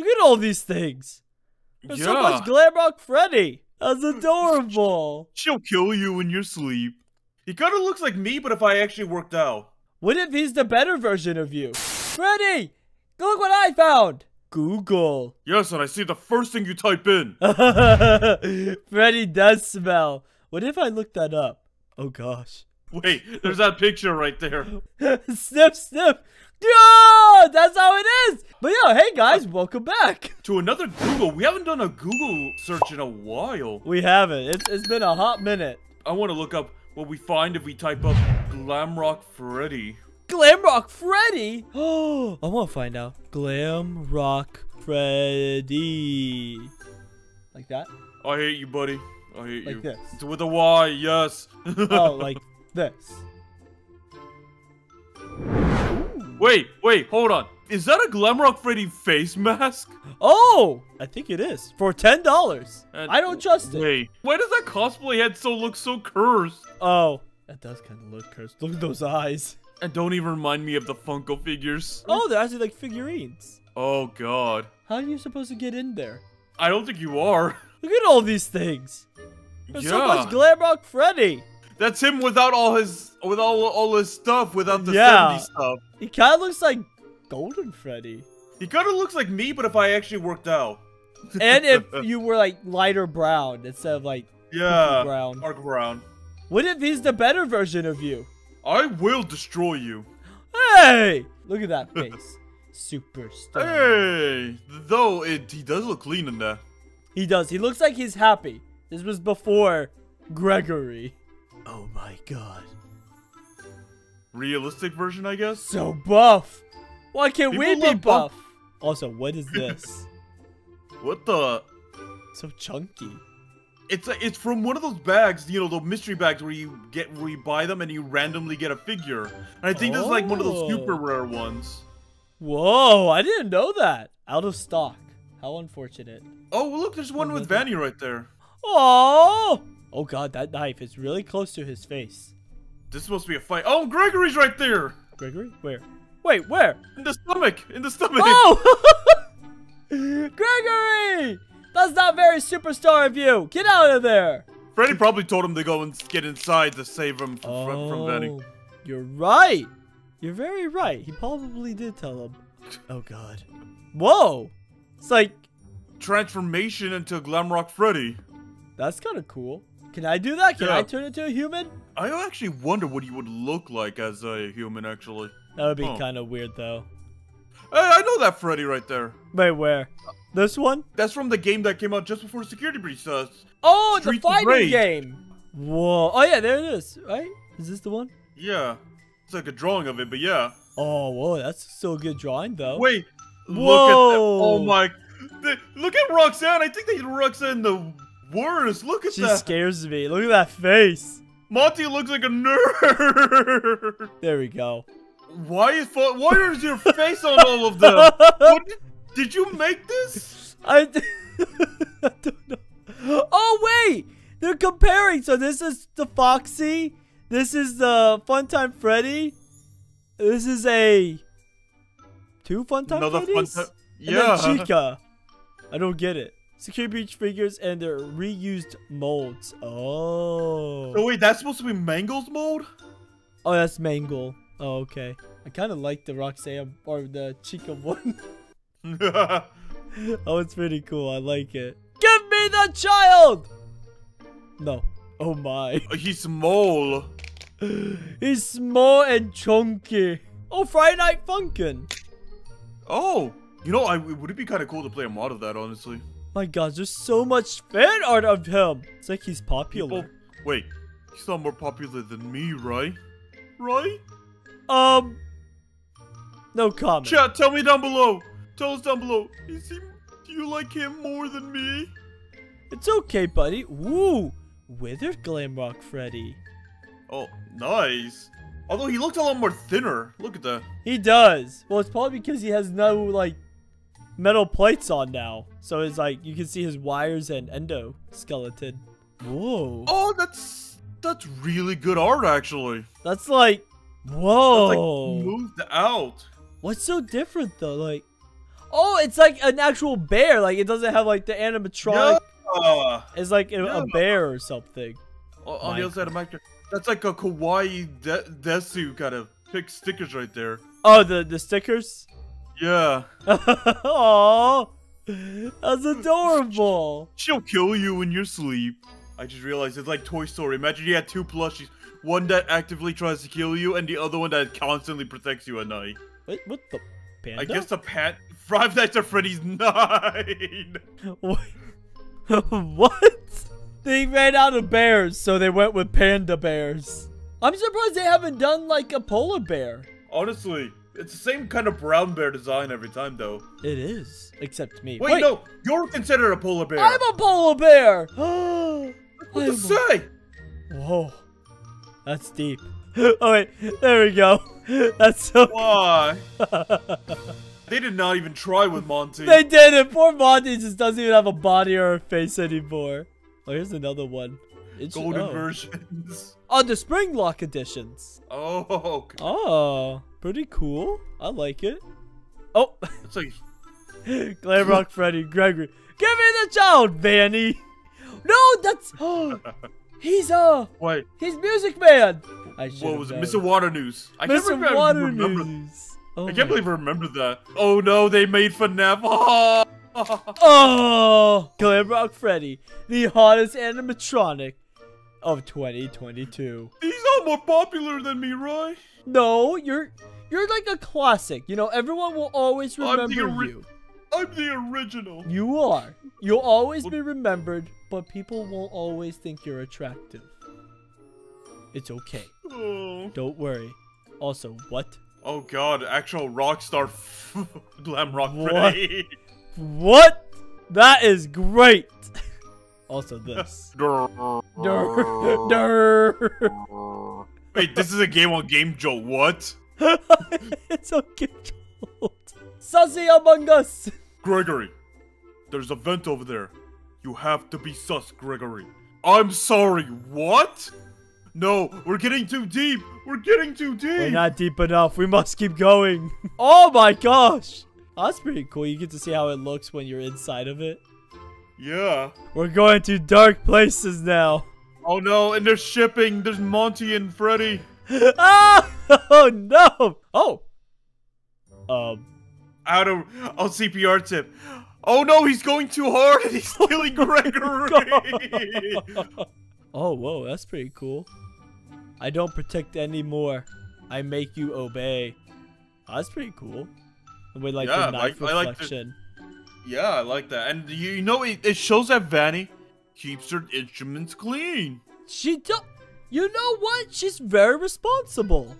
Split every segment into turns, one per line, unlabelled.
Look at all these things. There's so much Glamrock Freddy. That's hmm. adorable.
She'll kill you in your sleep. He kind of looks like me, but if I actually worked out.
What if he's the better version of you? Freddy, look what I found. Google.
Yes, and I see the first thing you type in.
Freddy does smell. What if I look that up? Oh gosh.
Wait, there's that picture right there.
sniff, sniff. Yeah, that's how it is. But yeah, hey guys, uh, welcome back
to another Google. We haven't done a Google search in a while.
We haven't. It's it's been a hot minute.
I want to look up what we find if we type up Glamrock Freddy.
Glamrock Freddy? Oh, I want to find out. Glamrock Freddy. Like that?
I hate you, buddy. I hate
like
you.
This.
It's with a Y, yes.
oh, like this.
Wait, wait, hold on. Is that a Glamrock Freddy face mask?
Oh, I think it is. For $10. I don't trust it.
Wait, why does that cosplay head so look so cursed?
Oh, that does kind of look cursed. Look at those eyes.
And don't even remind me of the Funko figures.
Oh, they're actually like figurines.
Oh, God.
How are you supposed to get in there?
I don't think you are.
Look at all these things. There's yeah. so much Glamrock Freddy.
That's him without all his with all all his stuff, without the yeah. 70s stuff.
He kind of looks like Golden Freddy.
He kind of looks like me, but if I actually worked out.
and if you were like lighter brown instead of like
yeah
brown,
dark brown.
What if he's the better version of you?
I will destroy you.
Hey, look at that face. Superstar.
Hey, though it he does look clean in there.
He does. He looks like he's happy. This was before Gregory. Oh my god.
Realistic version, I guess?
So buff. Why can't People we be buff? buff? Also, what is this?
what the?
So chunky.
It's a, it's from one of those bags, you know, the mystery bags where you get where you buy them and you randomly get a figure. And I think oh. this is like one of those super oh. rare ones.
Whoa, I didn't know that. Out of stock. How unfortunate.
Oh, look, there's one with Vanny right there.
Oh! Oh god, that knife is really close to his face.
This is supposed to be a fight. Oh, Gregory's right there!
Gregory? Where? Wait, where?
In the stomach! In the stomach!
Oh! Gregory! That's not very superstar of you! Get out of there!
Freddy probably told him to go and get inside to save him from, oh, from Vanny.
You're right! You're very right. He probably did tell him. Oh god. Whoa! It's like...
Transformation into Glamrock Freddy.
That's kind of cool. Can I do that? Can yeah. I turn into a human?
I actually wonder what you would look like as a human, actually.
That would be kind of weird, though.
Hey, I know that Freddy right there.
Wait, where? This one?
That's from the game that came out just before Security Breach. Uh,
oh, Street the fighting game. Whoa. Oh, yeah, there it is, right? Is this the one?
Yeah. It's like a drawing of it, but yeah.
Oh, whoa, that's still a good drawing, though.
Wait, Whoa. look at that. Oh, my. look at Roxanne. I think they did Roxanne the worst. Look at
she
that.
She scares me. Look at that face.
Monty looks like a nerd.
There we go.
Why is why is your face on all of them? What, did you make this?
I, I don't know. Oh wait, they're comparing. So this is the Foxy. This is the Funtime Freddy. This is a two Funtime Another Freddy's. Fun
yeah.
And then Chica. I don't get it. Security Breach figures and their reused molds. Oh.
Oh wait, that's supposed to be Mangle's mold?
Oh, that's Mangle. Oh, okay. I kind of like the Roxanne or the Chica one. oh, it's pretty cool. I like it. Give me the child! No. Oh my.
He's small.
He's small and chunky. Oh, Friday Night Funkin'.
Oh, you know, I, would it be kind of cool to play a mod of that, honestly?
My god, there's so much fan art of him. It's like he's popular. People,
wait, he's not more popular than me, right? Right?
Um, no comment.
Chat, tell me down below. Tell us down below. Is he, do you like him more than me?
It's okay, buddy. Woo! Withered Glamrock Freddy.
Oh, nice. Although he looks a lot more thinner. Look at that.
He does. Well, it's probably because he has no, like, metal plates on now. So it's like you can see his wires and endoskeleton. Whoa.
Oh, that's that's really good art actually.
That's like whoa.
That's like moved out.
What's so different though? Like Oh, it's like an actual bear. Like it doesn't have like the animatronic.
Yeah.
It's like a,
Yeah.
a bear or something.
O- On
My
the other side of my that's like a kawaii de- desu kind of pick stickers right there.
Oh, the the stickers.
Yeah.
Oh, that's adorable.
She'll kill you in your sleep. I just realized it's like Toy Story. Imagine you had two plushies. One that actively tries to kill you, and the other one that constantly protects you at night.
Wait, what the panda?
I guess the pat Five Nights at Freddy's 9!
Wait, what? They ran out of bears, so they went with panda bears. I'm surprised they haven't done like a polar bear.
Honestly, it's the same kind of brown bear design every time, though.
It is, except me.
Wait, no, you're considered a polar bear.
I'm a polar bear.
what to say?
Whoa, that's deep. Oh wait, there we go. That's so.
Why? They did not even try with Monty.
they did it. Poor Monty just doesn't even have a body or a face anymore. Oh, here's another one. It's
Golden
oh.
versions.
Oh, the spring lock editions.
Oh, okay.
Oh, pretty cool. I like it. Oh,
it's like
Glamrock Freddy Gregory. Give me the child, Vanny. No, that's. he's uh,
wait.
he's Music Man. I
What was it? Mr. Water News. I can't
Mr.
remember.
Water
remember-
News. Oh
I can't believe I remember that. Oh no, they made FNAF. Oh.
Oh, Glamrock Freddy, the hottest animatronic of 2022.
He's not more popular than me, right?
No, you're you're like a classic. You know, everyone will always
I'm
remember you.
I'm the original.
You are. You'll always be remembered, but people won't always think you're attractive. It's okay.
Oh.
Don't worry. Also, what?
Oh god, actual rock star glam rock
What?
Freddy.
What? That is great. also, this.
Durr.
Durr. Durr.
Wait, this is a game on Game Jolt. What?
it's okay. Sussy Among Us.
Gregory, there's a vent over there. You have to be sus, Gregory. I'm sorry, what? No, we're getting too deep. We're getting too deep.
We're not deep enough. We must keep going. oh my gosh. That's pretty cool. You get to see how it looks when you're inside of it.
Yeah.
We're going to dark places now.
Oh no, and they're shipping. There's Monty and Freddy.
ah! Oh no! Oh. Um.
Out of oh CPR tip. Oh no, he's going too hard and he's killing Gregory.
oh, whoa, that's pretty cool. I don't protect anymore. I make you obey. Oh, that's pretty cool. With like
Yeah,
the
I
knife
like- I like the-
reflection.
Yeah, I like that. And you, know, it, it shows that Vanny keeps her instruments clean.
She do. You know what? She's very responsible.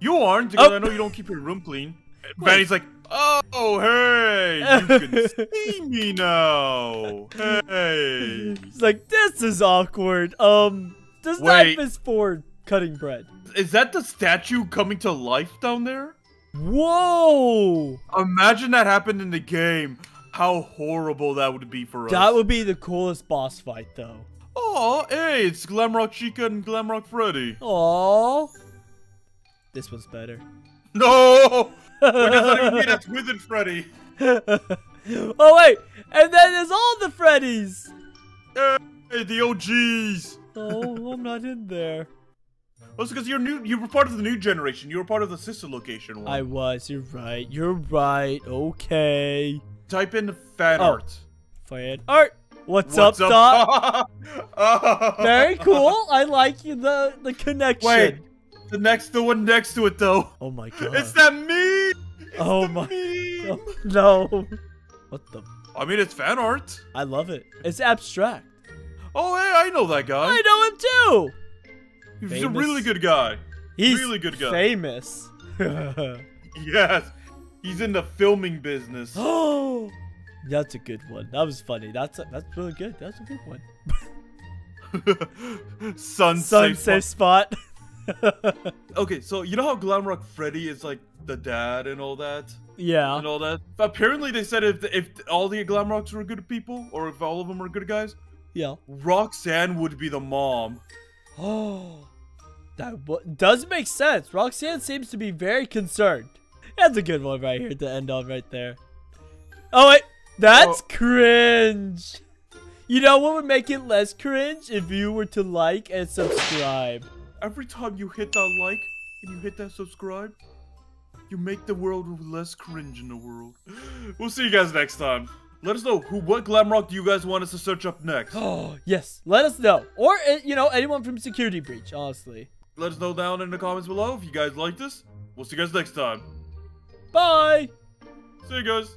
You aren't, because
Oh.
I know you don't keep your room clean. Vanny's like, oh, hey, you can see me now. Hey.
She's like, this is awkward. Um, this
Wait.
knife is for cutting bread.
Is that the statue coming to life down there?
Whoa!
Imagine that happened in the game. How horrible that would be for us.
That would be the coolest boss fight, though.
Oh, hey, it's Glamrock Chica and Glamrock Freddy.
Aww. This one's better.
No! That's not even Withered Freddy.
oh wait, and then there's all the Freddys.
Hey, the OGs.
Oh, I'm not in there.
That's because you're new. You were part of the new generation. You were part of the sister location one.
I was. You're right. You're right. Okay.
Type in fan
Oh.
art.
Fan art. What's,
What's
up,
up,
Doc?
Doc? Oh.
Very cool. I like the the connection.
Wait, the next, the one next to it though.
Oh my god.
It's that meme. It's
Oh my-
meme.
Oh, no. What the?
I mean, it's fan art.
I love it. It's abstract.
Oh, hey, I know that guy.
I know him too.
He's a really good guy.
He's
Really good guy.
famous.
Yes, he's in the filming business.
oh, that's a good one. That was funny. That's a, that's really good. That's a good one.
Sun,
Sun
safe
safe spot.
Okay, so you know how Glamrock Freddy is like the dad and all that,
yeah.
and all that. Apparently, they said if if all the Glamrocks were good people, or if all of them were good guys,
Yeah.
Roxanne would be the mom.
Oh, that does make sense. Roxanne seems to be very concerned. That's a good one right here to end on right there. Oh wait, that's
Oh.
cringe. You know what would make it less cringe if you were to like and subscribe.
Every time you hit that like and you hit that subscribe, you make the world less cringe in the world. We'll see you guys next time. Let us know who what glam rock do you guys want us to search up next.
Oh yes, let us know, or uh, you know anyone from Security Breach. Honestly,
Let us know down in the comments below if you guys like this. We'll see you guys next time.
Bye.
See you guys.